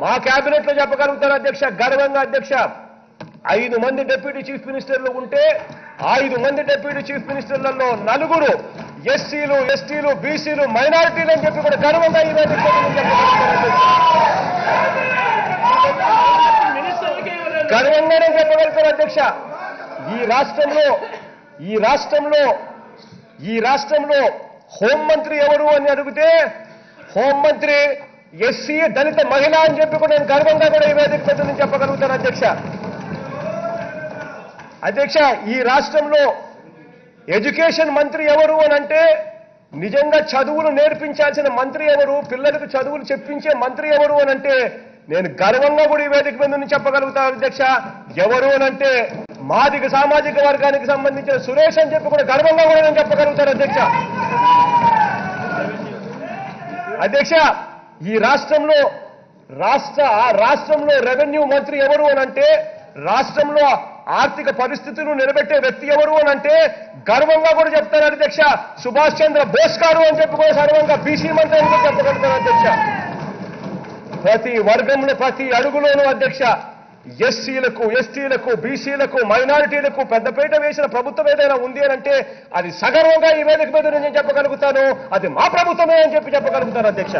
మా క్యాబినెట్లో చెప్పగలుగుతారు అధ్యక్ష? గర్వంగా అధ్యక్ష. ఐదు మంది డిప్యూటీ చీఫ్ మినిస్టర్లు ఉంటే ఐదు మంది డిప్యూటీ చీఫ్ మినిస్టర్లలో నలుగురు ఎస్సీలు ఎస్టీలు బీసీలు మైనారిటీలు అని చెప్పి కూడా గర్వంగా ఈ మధ్య అధ్యక్ష. గర్వంగానే చెప్పగలుగుతారు అధ్యక్ష? ఈ రాష్ట్రంలో ఈ రాష్ట్రంలో ఈ రాష్ట్రంలో హోంమంత్రి ఎవరు అని అడిగితే హోంమంత్రి ఎస్సీ దళిత మహిళ అని చెప్పి కూడా నేను గర్వంగా కూడా ఈ వేదిక మీద నేను చెప్పగలుగుతాను అధ్యక్ష. అధ్యక్ష ఈ రాష్ట్రంలో ఎడ్యుకేషన్ మంత్రి ఎవరు అని అంటే నిజంగా చదువులు నేర్పించాల్సిన మంత్రి ఎవరు పిల్లలకు చదువులు చెప్పించే మంత్రి ఎవరు అని అంటే నేను గర్వంగా కూడా ఈ వేదిక మీద నుంచి చెప్పగలుగుతాను అధ్యక్ష. ఎవరు అని అంటే మాదిక సామాజిక వర్గానికి సంబంధించిన సురేష్ అని చెప్పి కూడా గర్వంగా కూడా నేను చెప్పగలుగుతాను అధ్యక్ష. అధ్యక్ష ఈ రాష్ట్రంలో రాష్ట్ర ఆ రాష్ట్రంలో రెవెన్యూ మంత్రి ఎవరు అనంటే రాష్ట్రంలో ఆర్థిక పరిస్థితులు నిలబెట్టే వ్యక్తి ఎవరు అని అంటే గర్వంగా కూడా చెప్తారు అధ్యక్ష. సుభాష్ చంద్ర బోస్ గారు అని చెప్పుకునే సర్వంగా బీసీ మంత్రి అని చెప్పగలుగుతారు అధ్యక్ష. ప్రతి వర్గంలో ప్రతి అడుగులోనూ అధ్యక్ష ఎస్సీలకు ఎస్టీలకు బీసీలకు మైనారిటీలకు పెద్దపీట వేసిన ప్రభుత్వం ఏదైనా ఉంది అని అంటే అది సగర్వంగా ఈ వేదిక మీద నేను చెప్పగలుగుతాను. అది మా ప్రభుత్వమే అని చెప్పి చెప్పగలుగుతాను అధ్యక్ష.